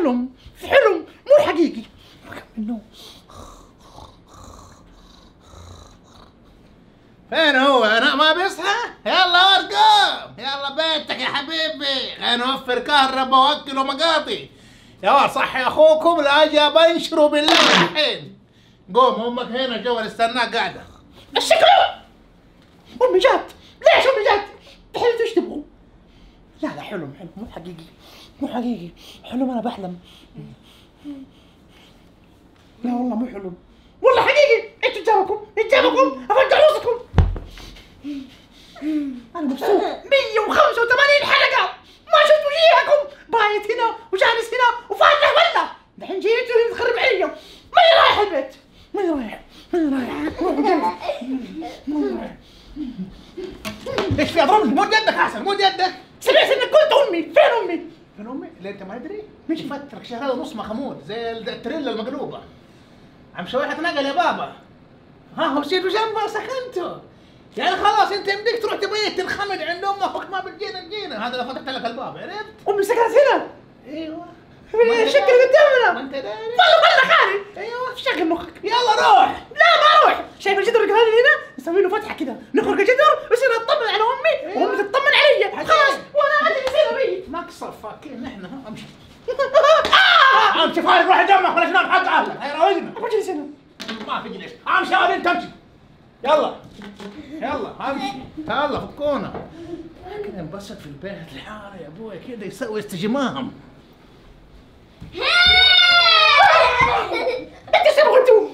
حلم في حلم مو حقيقي. فين هو؟ أنا ما بيصحى؟ يلا ارقم يلا بيتك يا حبيبي. خلينا نوفر كهرباء وأكل ومقاطي. يا صحي أخوكم لا أجي بنشره بالله الحين. قوم أمك هنا جوا استناك قاعدة. الشكل امي جات ليش امي جات الحين إيش تبغوا؟ لا لا حلم حلم مو حقيقي. مو حقيقي. حلم أنا بحلم. لا والله مو حلم والله حقيقي. أنتوا جابكم. جابكم. افجع راسكم أنا مبسوط. 185 حلقة. ما شفت وجيهكم بايت هنا وجالس هنا وفاتح ولا. الحين جيتوا تخرب علي ماني رايح البيت؟ ماني رايح؟ ماني رايح. ماني رايح. إيش في أضربني؟ مو جدك حسن مو جدك. سمعت إنك قلت أمي. فين أمي؟ فين أمي؟ اللي انت ما أدري؟ مش فترك شهر ونص مخمود زي التريلا المقلوبة عم شويحة نقل يا بابا ها هو سيدوا جنبه سخنته يعني خلاص أنت يمديك تروح تبيت تنخمد عند أمك ما بتجينا تجينا هذا لو فتحت لك الباب عرفت؟ أمي سكنت هنا إيوه من الشكل قدامنا ما أنت داري. والله والله خالي أيوه. شغل مخك. يلا روح. لا ما أروح شايف الجدر اللي هذا هنا؟ نسوي له فتحة كذا نخرج الجدر ويصير أطمن على أمي. وأمي تطمن علي خلاص. وأنا ادري يصير ابي مقصر فاكين إحنا ها، أمشي. أمشي. فارق روح جمع ولا تنام حق أهلك. اجلس هنا ما في جلس أمشي يا انت امشي يلا. يلا أمشي. يلا فكونا. كذا انبسط في البيت. لحاله يا أبوي كذا يسوي استجمام انت إيش تبغوا أنتوا؟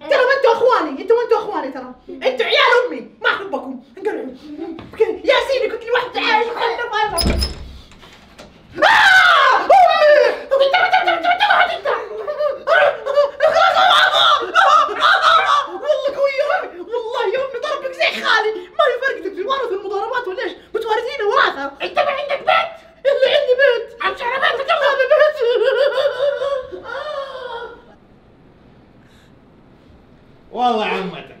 ترى ما أنتوا اخواني أنتوا ما أنتوا اخواني ترى أنتوا عيال امي ما احبكم انقلعوا كذا يا سيدي كنت لوحدي عايش خلنا بره آه! امي انت انت انت انت انت انت والله قوي يا امي والله يا امي ضربك زي خالي ما في فرق تتوارث المضاربات ولا إيش بتوارثيني وراثه انت ما عندك بيت اللي عندي بيت امشي على بيتك يلا هذا بيت آه. والله عمتك.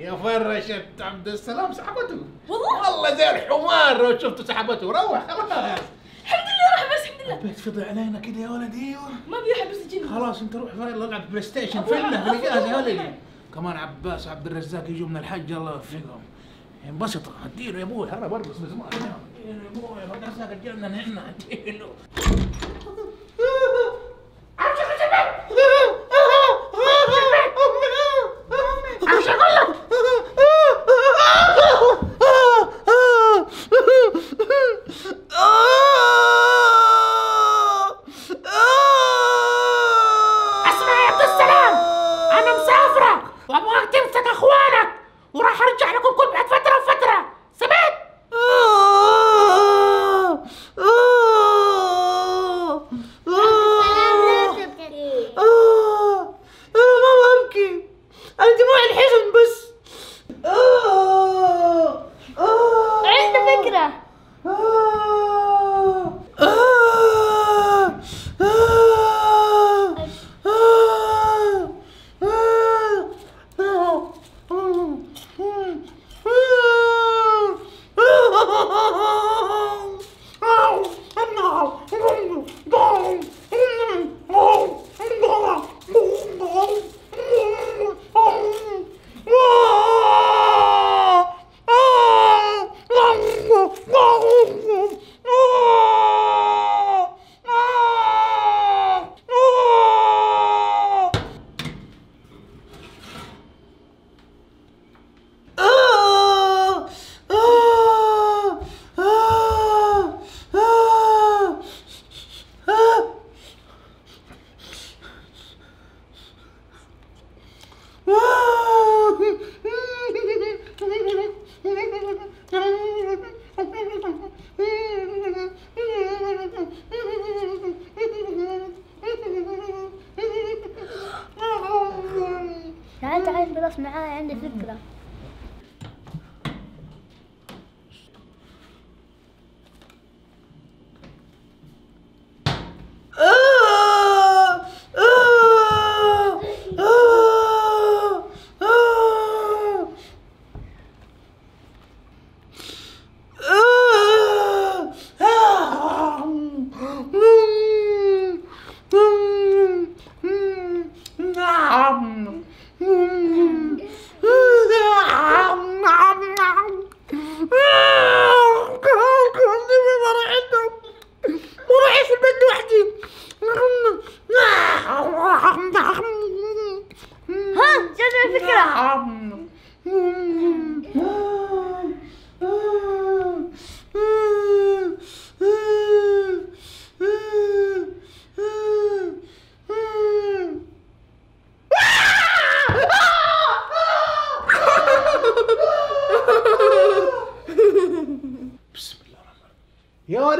يا فرشت عبد السلام؟ سحبته. والله؟ والله زي الحمار لو شفته سحبته. روح خلاص. الحمد لله راح بس الحمد لله. البيت فضي علينا كذا يا ولد أيوه ما احب السجن خلاص انت روح يلا العب PlayStation. فله أبوي- بالجهاز يا ولدي. أبوي. كمان عباس عبد الرزاق يجوا من الحج الله يوفقهم. انبسطوا اديله يا أبوي. أنا برقص من زمان اديله يا أبوي عبد الرزاق الجنن هنا اديله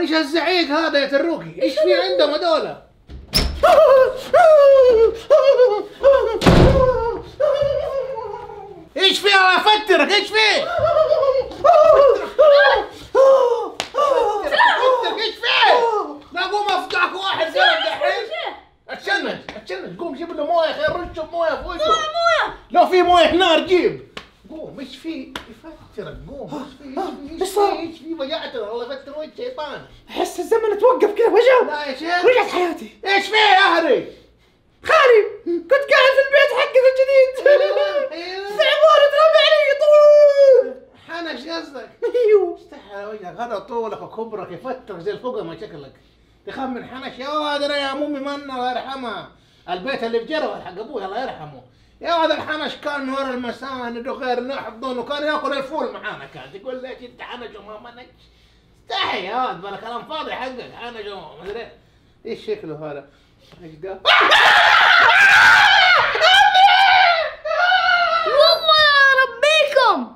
إيش هالزعيق هذا يا تروكي؟ إيش في عندهم هذول؟ إيش في الله افترك إيش في؟ إيش في؟ لا قوم افضحك واحد زين دحين اتشنج اتشنج قوم جيب له موية خير رشه مويه فوقه موية لو في موية هنا جيب قوم إيش في؟ قوم إيش في؟ إيش في؟ صار؟ إيش في؟ وجعتنا الله يفتر وجه شيطان. أحس الزمن توقف كذا فجأة لا يا شيخ. رجعت حياتي. إيش في يا هري؟ خالي كنت قاعد في البيت حقي الجديد. أيوة، أيوة. ثعبان ترمي علي طول. حنش قصدك. أيوه. استحى وجهك؟ هذا طولك وكبرك يفتر زي الفقمة شكلك. تخاف من حنش؟ يا أنا يا امي من الله يرحمها البيت اللي في جرول حق أبوي الله يرحمه. يا واد الحنش كان ورا المساند وغير نحضن وكان يأكل الفول معانا كان. تقول ليش أنت حنش وما منك استحي يا واد بلا كلام فاضي حقك حنش وما ادري إيش شكله هذا؟ إيش ده والله ربيكم.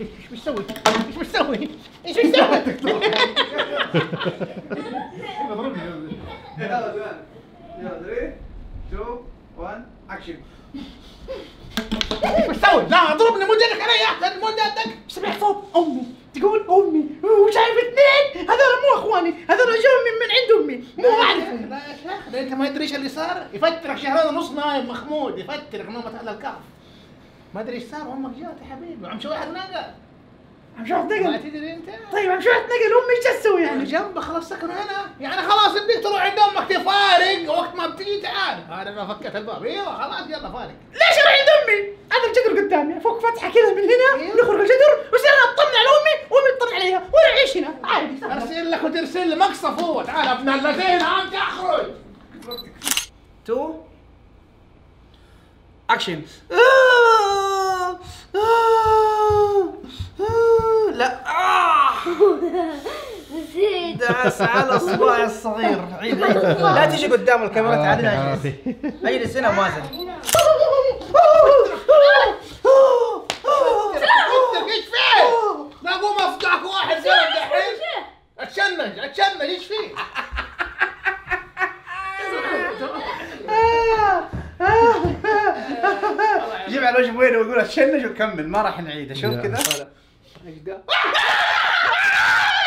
إيش بتسوي؟ إيش بتسوي؟ إيش بتسوي؟ إيش بتسوي؟ لا اضربني مو جدك علي احسن مو جدك سمعت صوت أمي. تقول أمي. وشايف اثنين؟ هذول مو إخواني. هذول جو من من عند أمي. مو أعرفهم. لا يا شيخ أنت ما ادري إيش اللي صار؟ يفترك شهرين ونص نايم مخمود يفترك نومة أهل الكهف. ما ادري إيش صار؟ أمك جات يا حبيبي. وعم شوي ناقة؟ عم شوف ما نقل تدري انت؟ طيب عم شوف نقل امي إيش تسوي؟ يعني يعني جنبه خلاص سكنوا هنا يعني خلاص بدك تروح عند أمك تفارق. وقت ما بتجي تعال. هذا ما فكت الباب. أيوه خلاص يلا فارق. ليش أروح عند أمي؟ هذا الجدر قدامي. فوق فتحة كذا من هنا أيوه. نخرج الجدر ويصير أنا اطمن على امي وأمي تطمن عليها وأنا أعيش هنا. عادي. أرسل لك وترسل لي مقصف هو. تعال ابن اللذين انت اخرج to action لا آه. نسيت دعس على اصبعي الصغير. عيد. لا تجي قدام الكاميرا تعال هنا اجلس اجلس هنا مازن إيش فيه؟ لا قوم افضحك واحد دحين اتشنج اتشنج إيش فيه؟ جيب على وجه وينه ويقول اتشنج وكمل ما راح نعيده شوف كذا؟ إيش؟ Ah!